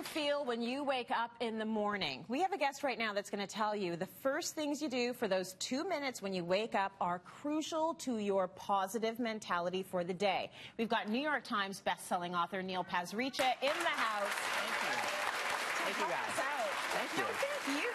you feel when you wake up in the morning? We have a guest right now that's going to tell you the first things you do for those two minutes when you wake up are crucial to your positive mentality for the day. We've got New York Times bestselling author Neil Pasricha in the house. Thank you. Thank you, guys. Thank you. No, thank you.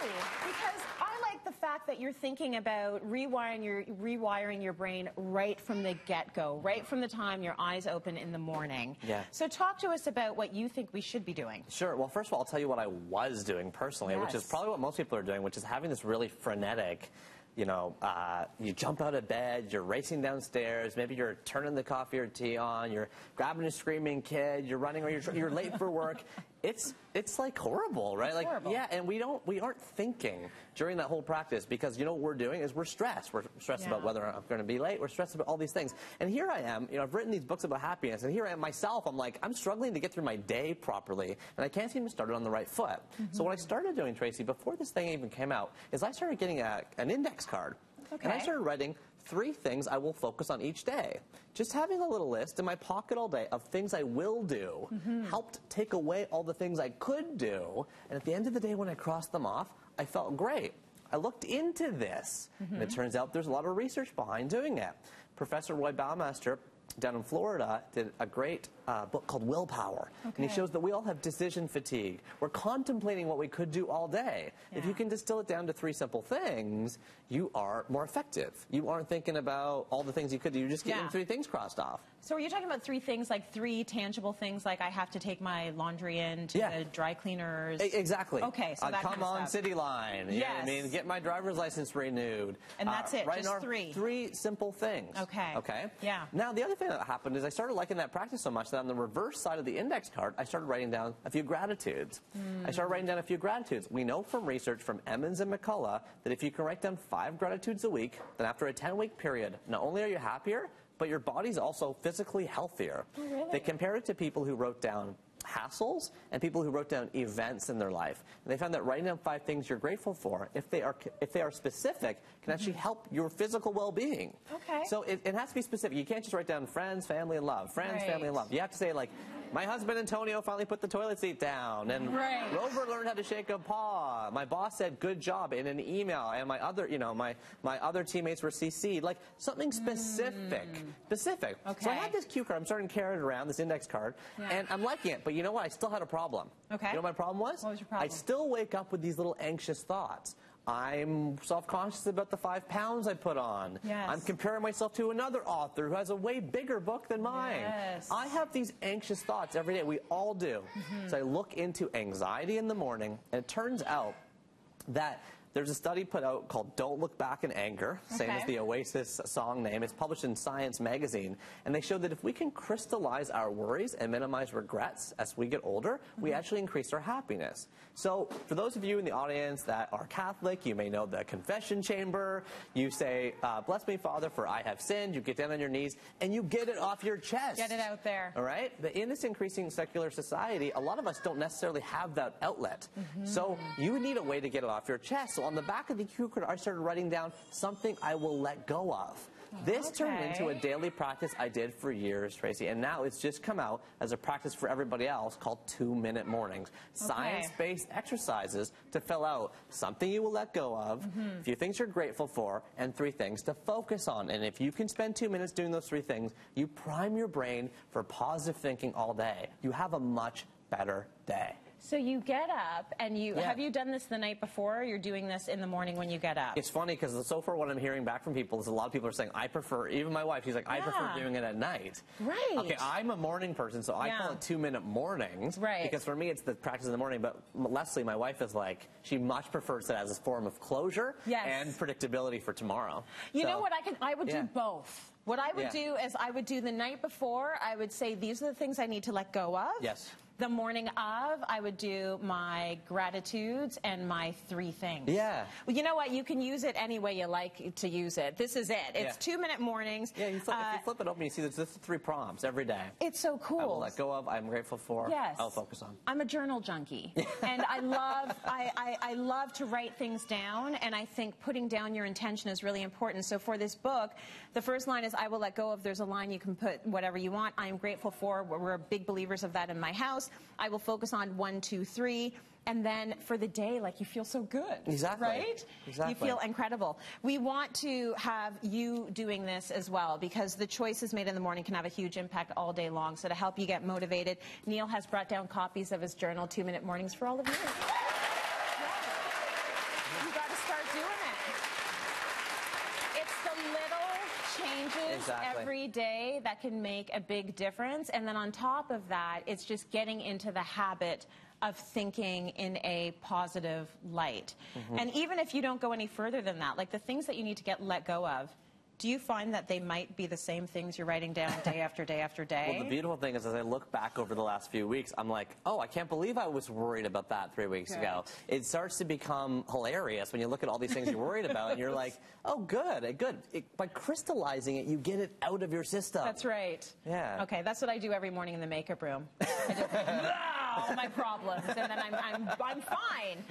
Because I like the fact that you're thinking about rewiring your rewiring your brain right from the get-go, right from the time your eyes open in the morning. Yeah. So talk to us about what you think we should be doing. Sure. Well, first of all, I'll tell you what I was doing personally, which is probably what most people are doing, which is having this really frenetic. You know, uh, you jump out of bed, you're racing downstairs, maybe you're turning the coffee or tea on, you're grabbing a screaming kid, you're running or you're, you're late for work. It's it's like horrible, right? It's like horrible. yeah, and we don't we aren't thinking during that whole practice because you know what we're doing is we're stressed. We're stressed Yeah. about whether I'm going to be late. We're stressed about all these things. And here I am, you know, I've written these books about happiness, and here I am myself. I'm like, I'm struggling to get through my day properly, and I can't seem to start it on the right foot. So what I started doing, Tracy, before this thing even came out, is I started getting a, an index card, and I started writing three things I will focus on each day. Just having a little list in my pocket all day of things I will do mm-hmm. helped take away all the things I could do. And at the end of the day, when I crossed them off, I felt great. I looked into this, and it mm-hmm. turns out there's a lot of research behind doing it. Professor Roy Baumeister down in Florida did a great uh, book called Willpower. And he shows that we all have decision fatigue. We're contemplating what we could do all day. If you can distill it down to three simple things, you are more effective. You aren't thinking about all the things you could do. You're just getting Yeah. three things crossed off. So are you talking about three things, like three tangible things, like I have to take my laundry in to Yeah. the dry cleaners? E- Exactly. Okay, so uh, that come kind of on, stuff. Cityline. You know what I mean, get my driver's license renewed. And that's it, right just three. Three simple things. Okay. Okay. Yeah. Now the other thing that happened is I started liking that practice so much that on the reverse side of the index card, I started writing down a few gratitudes. I started writing down a few gratitudes. We know from research from Emmons and McCullough that if you can write down five gratitudes a week, then after a 10-week period, not only are you happier, but your body's also physically healthier. Oh, really? They compared it to people who wrote down hassles and people who wrote down events in their life. And they found that writing down five things you're grateful for, if they are if they are specific, can actually help your physical well-being. Mm-hmm. Okay. So it, it has to be specific. You can't just write down friends, family, and love. Friends, Right. family, and love. You have to say like, my husband Antonio finally put the toilet seat down, and Right. Rover learned how to shake a paw. My boss said good job in an email, and my other, you know, my my other teammates were CC'd. Like something specific, specific. Okay. So I Mm. Had this cue card. I'm starting to carry it around, this index card, Yeah. and I'm liking it. But you know what? I still had a problem. Okay. You know what my problem was? What was your problem? I still wake up with these little anxious thoughts. I'm self-conscious about the five pounds I put on. Yes. I'm comparing myself to another author who has a way bigger book than mine. Yes. I have these anxious thoughts every day. We all do. Mm-hmm. So I look into anxiety in the morning, and it turns out that there's a study put out called Don't Look Back in Anger, same Okay. as the Oasis song name. It's published in Science magazine. And they showed that if we can crystallize our worries and minimize regrets as we get older, we Mm-hmm. actually increase our happiness. So for those of you in the audience that are Catholic, you may know the confession chamber. You say, uh, Bless me, Father, for I have sinned. You get down on your knees and you get it off your chest. Get it out there. All right? But in this increasing secular society, a lot of us don't necessarily have that outlet. So you need a way to get it off your chest. So on the back of the cue card, I started writing down something I will let go of. This turned into a daily practice I did for years, Tracy, and now it's just come out as a practice for everybody else called two minute mornings. Science based exercises to fill out something you will let go of, Mm-hmm. a few things you're grateful for, and three things to focus on. And if you can spend two minutes doing those three things, you prime your brain for positive thinking all day. You have a much better day. So you get up and you Yeah. have you done this the night before? Or you're doing this in the morning when you get up. It's funny because so far what I'm hearing back from people is a lot of people are saying, I prefer, even my wife, she's like, I prefer doing it at night. Right. Okay, I'm a morning person, so I Yeah. call it two minute mornings. Right. Because for me, it's the practice in the morning. But Leslie, my wife, is like, she much prefers it as a form of closure Yes. and predictability for tomorrow. You So- know what I can I would Yeah. do both. What I would Yeah. do is I would do the night before, I would say these are the things I need to let go of. Yes. The morning of, I would do my gratitudes and my three things. Yeah. Well, you know what? You can use it any way you like to use it. This is it. It's Yeah. two minute mornings. Yeah, you flip, Uh, if you flip it open, you see there's just three prompts every day. it's so cool. I will let go of, I'm grateful for, Yes. I'll focus on. I'm a journal junkie, and I love I, I, I love to write things down, and I think putting down your intention is really important. So for this book, the first line is "I will let go of." There's a line you can put whatever you want. I am grateful for. We're, we're big believers of that in my house. House. I will focus on one, two, three. And then for the day, like you feel so good. Exactly. Right? Exactly. You feel incredible. We want to have you doing this as well because the choices made in the morning can have a huge impact all day long. So to help you get motivated, Neil has brought down copies of his journal, Two Minute Mornings, for all of you. You got to start doing it. It's the little changes Exactly. every day that can make a big difference. And then on top of that, it's just getting into the habit of thinking in a positive light. Mm-hmm. And even if you don't go any further than that, like the things that you need to get let go of, do you find that they might be the same things you're writing down day after day after day? Well, the beautiful thing is, as I look back over the last few weeks, I'm like, oh, I can't believe I was worried about that three weeks ago. It starts to become hilarious when you look at all these things you're worried about, and you're like, oh, good, eh, good. It, by crystallizing it, you get it out of your system. That's right. Yeah. Okay, that's what I do every morning in the makeup room. I just all my problems, and then I'm, I'm, I'm fine.